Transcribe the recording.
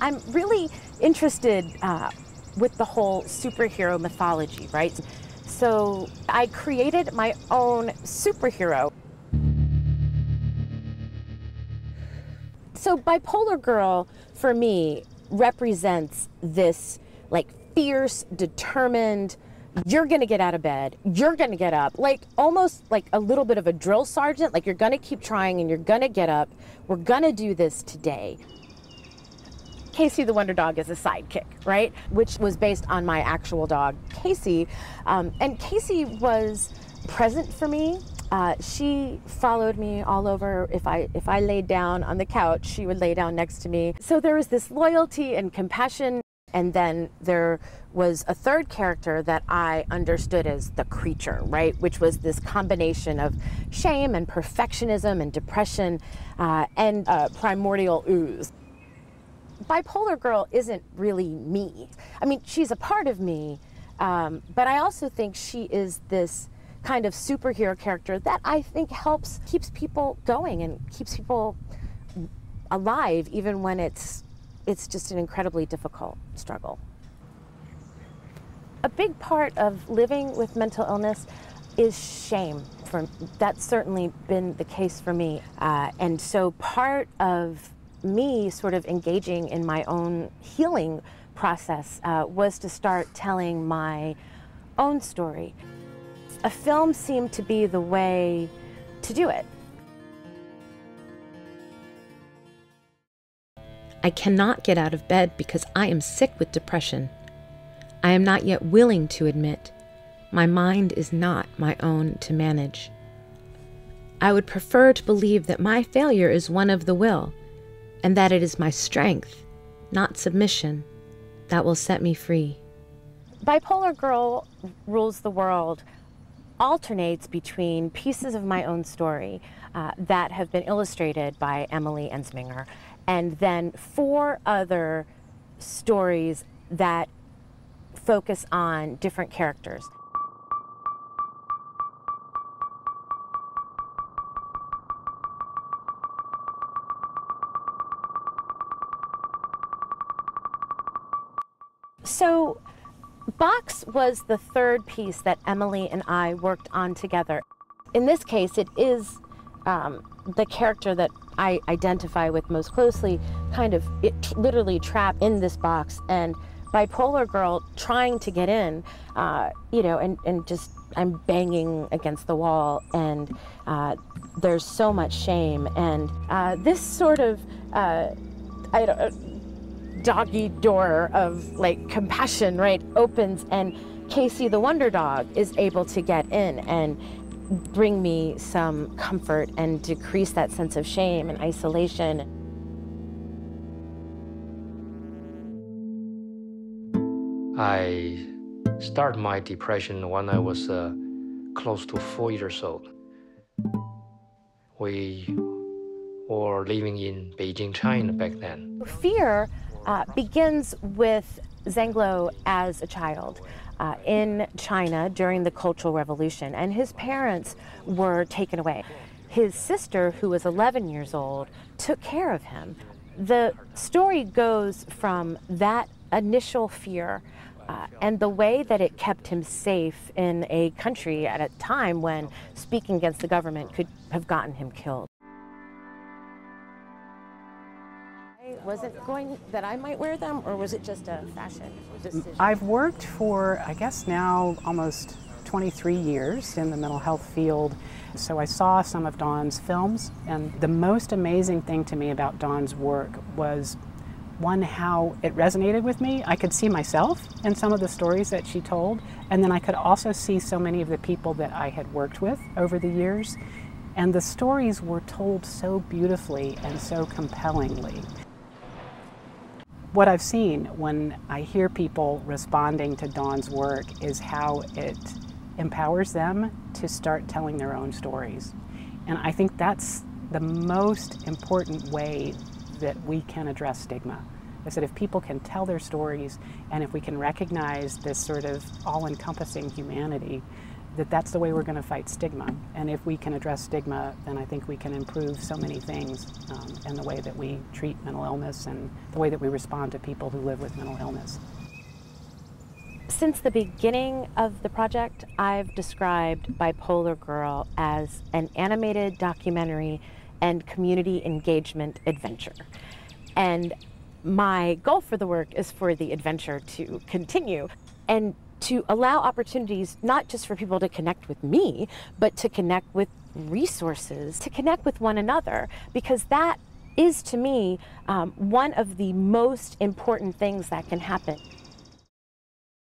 I'm really interested uh, with the whole superhero mythology, right? So I created my own superhero. So Bipolar Girl, for me, represents this like fierce, determined, you're going to get out of bed. You're going to get up. Like almost like a little bit of a drill sergeant. Like you're going to keep trying and you're going to get up. We're going to do this today. Kacey the Wonder Dog is a sidekick, right? Which was based on my actual dog, Kacey. Um, and Kacey was present for me. Uh, she followed me all over. If I if I laid down on the couch, she would lay down next to me. So there was this loyalty and compassion. And then there was a third character that I understood as the creature, right? Which was this combination of shame and perfectionism and depression uh, and uh, primordial ooze bipolar girl isn't really me. I mean, she's a part of me, um, but I also think she is this kind of superhero character that I think helps keeps people going and keeps people alive even when it's it's just an incredibly difficult struggle. A big part of living with mental illness is shame. For, that's certainly been the case for me. Uh, and so part of me sort of engaging in my own healing process uh, was to start telling my own story. A film seemed to be the way to do it. I cannot get out of bed because I am sick with depression. I am not yet willing to admit my mind is not my own to manage. I would prefer to believe that my failure is one of the will and that it is my strength, not submission, that will set me free. Bipolar Girl Rules the World alternates between pieces of my own story uh, that have been illustrated by Emily Ensminger and then four other stories that focus on different characters. So, Box was the third piece that Emily and I worked on together. In this case, it is um, the character that I identify with most closely, kind of it, literally trapped in this box, and bipolar girl trying to get in, uh, you know, and, and just I'm banging against the wall, and uh, there's so much shame, and uh, this sort of uh, I don't doggy door of like compassion, right, opens and Kacey the Wonder Dog is able to get in and bring me some comfort and decrease that sense of shame and isolation. I started my depression when I was uh, close to four years old. We were living in Beijing, China back then. Fear uh, begins with Zhang Luo as a child. Uh, in China during the Cultural Revolution, and his parents were taken away. His sister, who was 11 years old, took care of him. The story goes from that initial fear uh, and the way that it kept him safe in a country at a time when speaking against the government could have gotten him killed. Was it going that I might wear them, or was it just a fashion decision? I've worked for, I guess now almost 23 years in the mental health field. So I saw some of Dawn's films, and the most amazing thing to me about Dawn's work was one, how it resonated with me. I could see myself in some of the stories that she told, and then I could also see so many of the people that I had worked with over the years. And the stories were told so beautifully and so compellingly what I've seen when I hear people responding to Dawn's work is how it empowers them to start telling their own stories. And I think that's the most important way that we can address stigma. Is that if people can tell their stories and if we can recognize this sort of all encompassing humanity, that that's the way we're going to fight stigma. And if we can address stigma, then I think we can improve so many things um, in the way that we treat mental illness and the way that we respond to people who live with mental illness. Since the beginning of the project, I've described Bipolar Girl as an animated documentary and community engagement adventure. And my goal for the work is for the adventure to continue and to allow opportunities not just for people to connect with me, but to connect with resources, to connect with one another, because that is to me um, one of the most important things that can happen